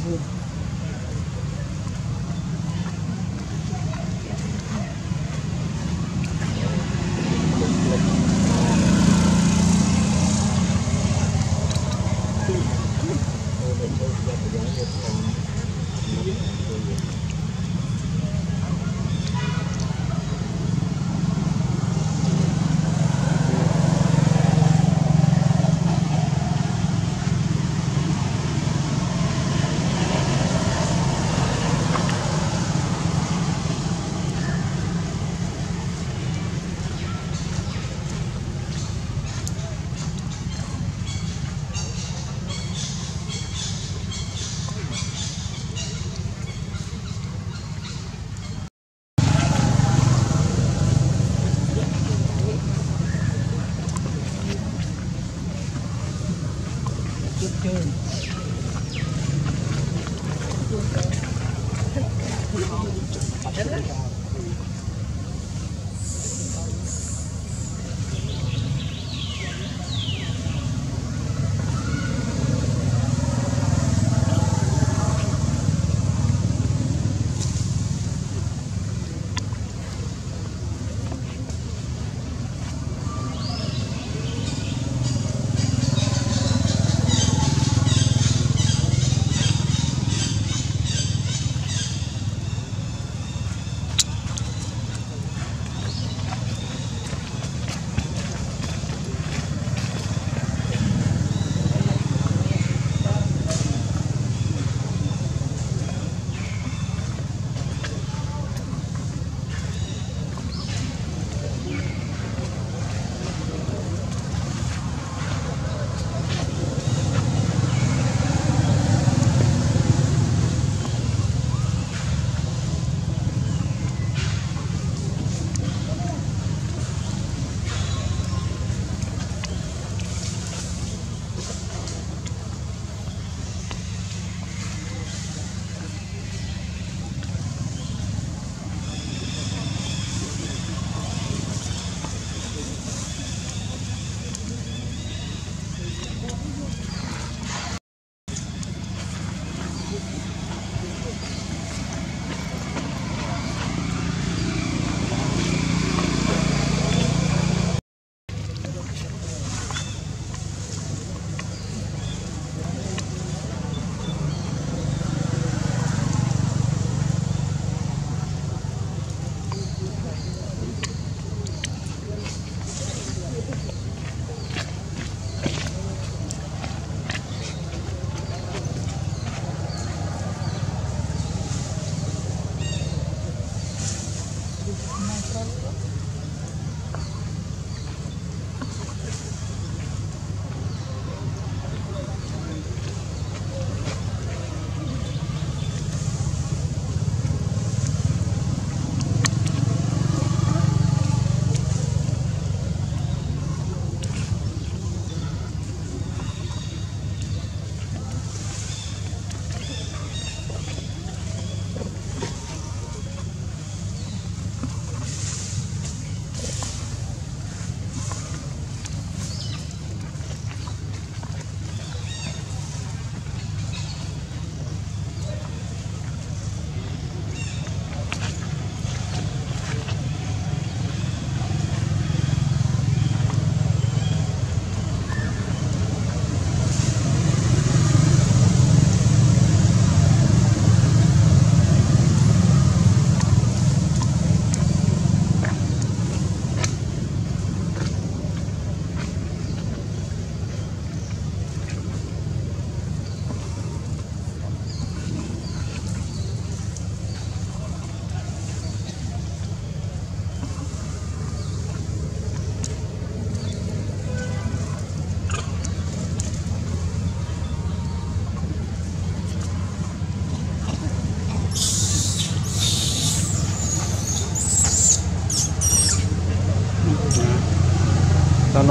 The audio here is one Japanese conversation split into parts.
ず Yeah.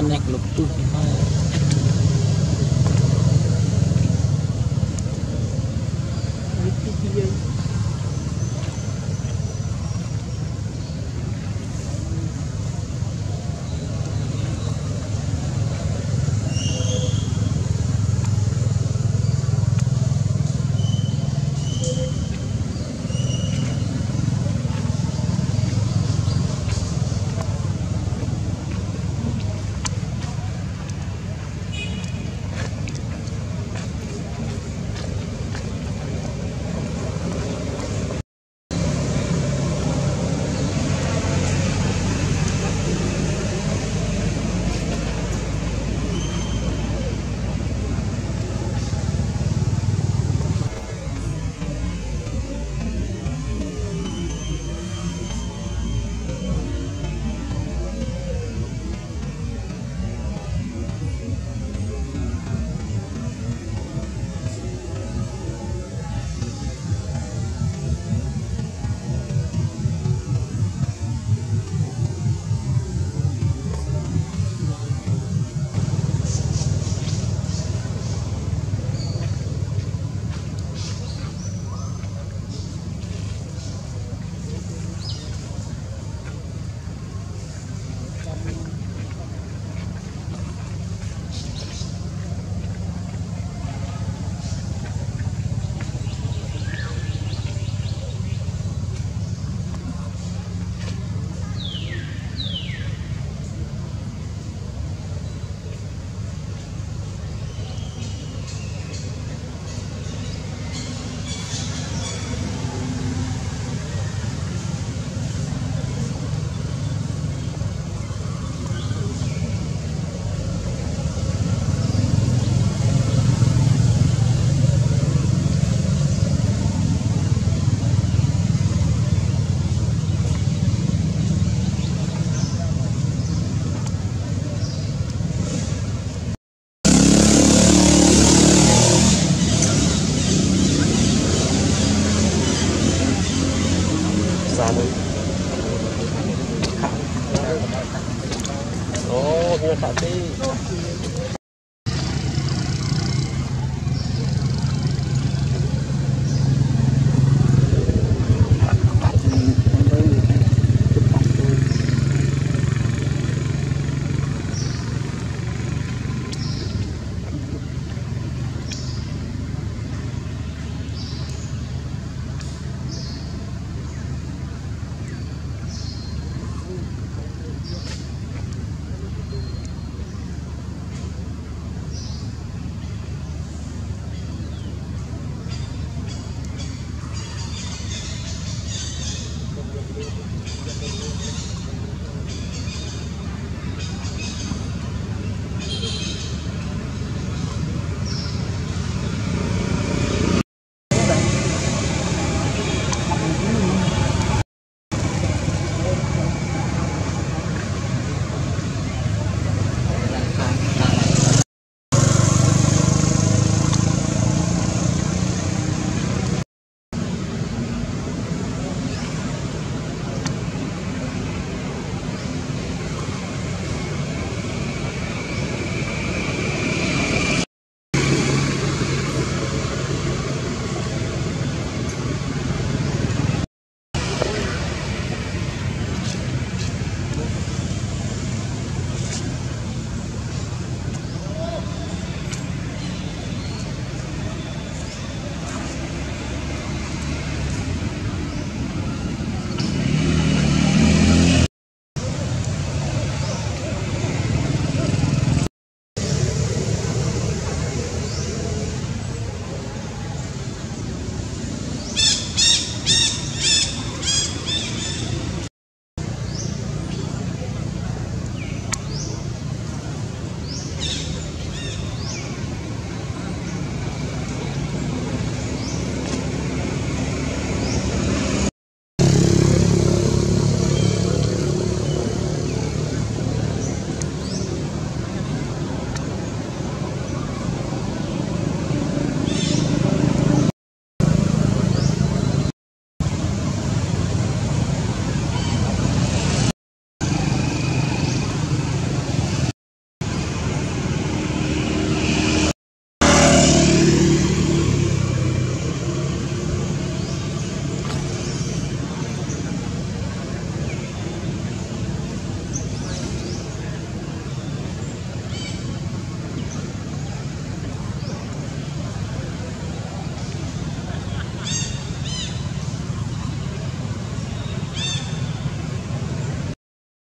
សាអូអូ ដល់ម៉ាណា